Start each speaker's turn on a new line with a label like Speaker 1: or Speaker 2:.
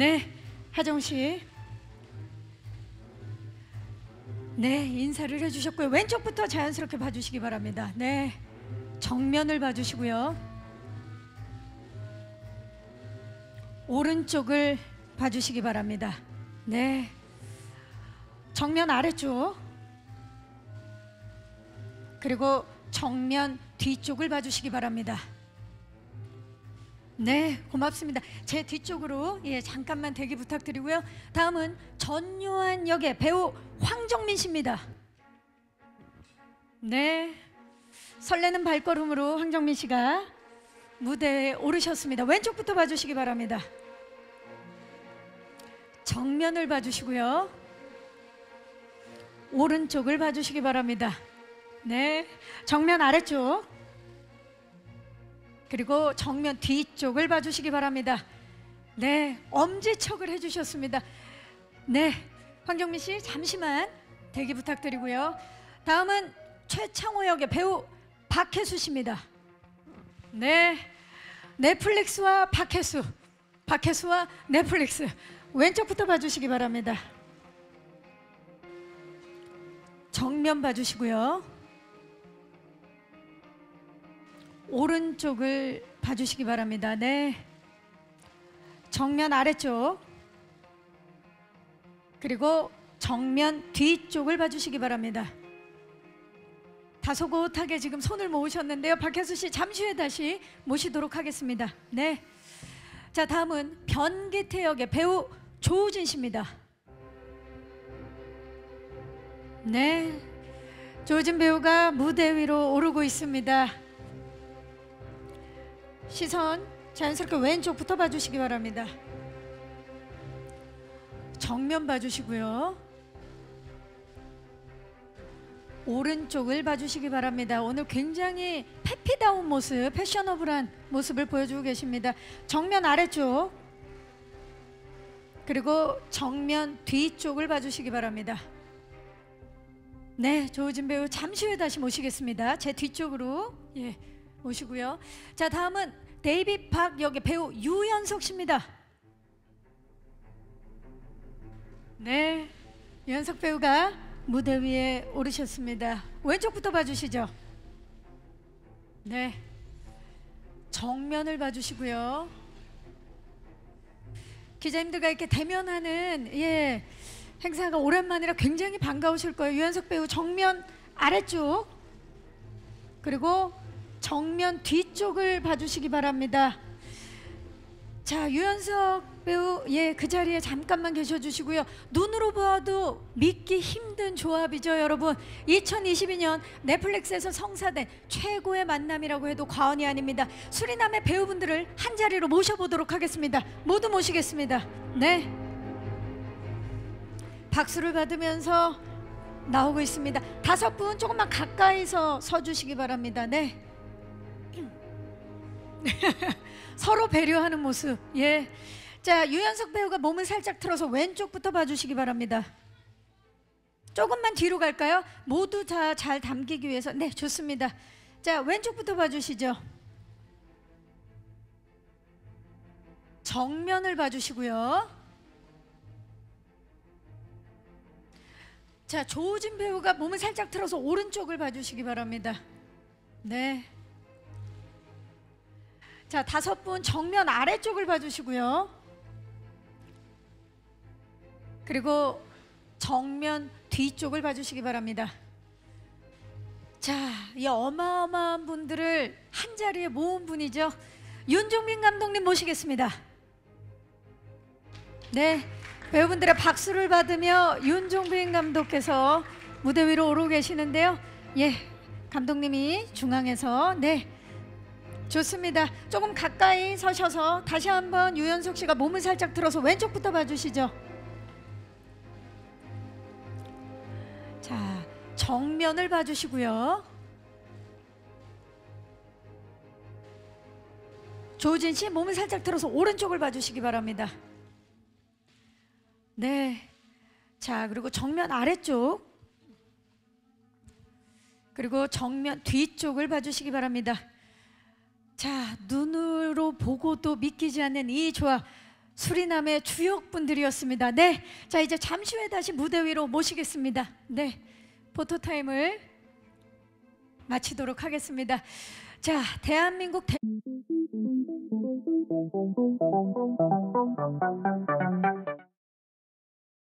Speaker 1: 네, 하정 씨. 네, 인사를 해주셨고요. 왼쪽부터 자연스럽게 봐주시기 바랍니다. 네, 정면을 봐주시고요. 오른쪽을 봐주시기 바랍니다. 네, 정면 아래쪽 그리고 정면 뒤쪽을 봐주시기 바랍니다. 네, 고맙습니다. 제 뒤쪽으로 예 잠깐만 대기 부탁드리고요. 다음은 전요한 역의 배우 황정민 씨입니다. 네, 설레는 발걸음으로 황정민 씨가 무대에 오르셨습니다. 왼쪽부터 봐주시기 바랍니다. 정면을 봐주시고요. 오른쪽을 봐주시기 바랍니다. 네, 정면 아래쪽 그리고 정면 뒤쪽을 봐주시기 바랍니다. 네, 엄지척을 해주셨습니다. 네, 황정민 씨 잠시만 대기 부탁드리고요. 다음은 최창호 역의 배우 박혜수 씨입니다. 네, 넷플릭스와 박혜수, 박혜수와 넷플릭스 왼쪽부터 봐주시기 바랍니다. 정면 봐주시고요. 오른쪽을 봐주시기 바랍니다. 네. 정면 아래쪽. 그리고 정면 뒤쪽을 봐주시기 바랍니다. 다소곳하게 지금 손을 모으셨는데요. 박혜수 씨 잠시 후에 다시 모시도록 하겠습니다. 네. 자 다음은 변기태 역의 배우 조우진 씨입니다. 네. 조우진 배우가 무대 위로 오르고 있습니다. 시선 자연스럽게 왼쪽부터 봐주시기 바랍니다. 정면 봐주시고요. 오른쪽을 봐주시기 바랍니다. 오늘 굉장히 페피다운 모습, 패셔너블한 모습을 보여주고 계십니다. 정면 아래쪽 그리고 정면 뒤쪽을 봐주시기 바랍니다. 네, 조우진 배우 잠시 후에 다시 모시겠습니다. 제 뒤쪽으로 예, 모시고요. 자, 다음은 데이비 박 역의 배우 유연석 씨입니다. 네, 유연석 배우가 무대 위에 오르셨습니다. 왼쪽부터 봐주시죠. 네, 정면을 봐주시고요. 기자님들과 이렇게 대면하는 예 행사가 오랜만이라 굉장히 반가우실 거예요. 유연석 배우 정면 아래쪽 그리고 정면 뒤쪽을 봐주시기 바랍니다. 자 유연석 배우 예 그 자리에 잠깐만 계셔주시고요. 눈으로 보아도 믿기 힘든 조합이죠, 여러분. 2022년 넷플릭스에서 성사된 최고의 만남이라고 해도 과언이 아닙니다. 수리남의 배우분들을 한 자리로 모셔보도록 하겠습니다. 모두 모시겠습니다. 네. 박수를 받으면서 나오고 있습니다. 다섯 분 조금만 가까이서 서주시기 바랍니다. 네. 서로 배려하는 모습. 예. 자, 유연석 배우가 몸을 살짝 틀어서 왼쪽부터 봐주시기 바랍니다. 조금만 뒤로 갈까요? 모두 다 잘 담기기 위해서. 네, 좋습니다. 자, 왼쪽부터 봐주시죠. 정면을 봐주시고요. 자, 조우진 배우가 몸을 살짝 틀어서 오른쪽을 봐주시기 바랍니다. 네. 자, 다섯 분 정면 아래쪽을 봐주시고요. 그리고 정면 뒤쪽을 봐주시기 바랍니다. 자, 이 어마어마한 분들을 한 자리에 모은 분이죠. 윤종민 감독님 모시겠습니다. 네, 배우분들의 박수를 받으며 윤종빈 감독께서 무대 위로 오르고 계시는데요. 예, 감독님이 중앙에서 네. 좋습니다. 조금 가까이 서셔서 다시 한번 유연석 씨가 몸을 살짝 들어서 왼쪽부터 봐주시죠. 자, 정면을 봐주시고요. 조진 씨 몸을 살짝 들어서 오른쪽을 봐주시기 바랍니다. 네. 자, 그리고 정면 아래쪽. 그리고 정면 뒤쪽을 봐주시기 바랍니다. 자, 눈으로 보고도 믿기지 않는 이 조합. 수리남의 주역분들이었습니다. 네, 자 이제 잠시 후에 다시 무대 위로 모시겠습니다. 네, 포토 타임을 마치도록 하겠습니다. 자, 대한민국 대...